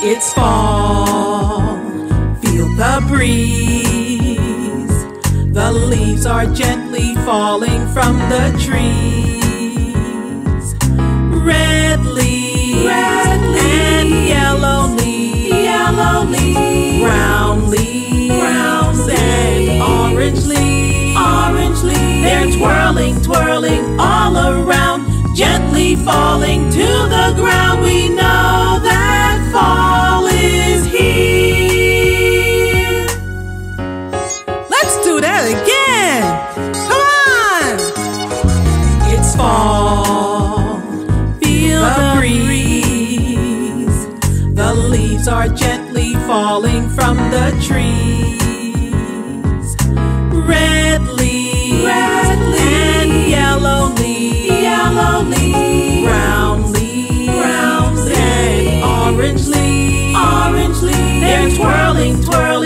It's fall, feel the breeze. The leaves are gently falling from the trees. Red leaves, Red and leaves. yellow leaves, Yellow leaves, brown leaves, Brown and orange leaves. orange leaves. They're twirling, twirling all around, gently falling to the fall. Feel the breeze. The leaves are gently falling from the trees. Red leaves, Red leaves. and yellow leaves, yellow leaves. Brown leaves, brown leaves. and orange leaves, orange leaves. They're twirling, twirling.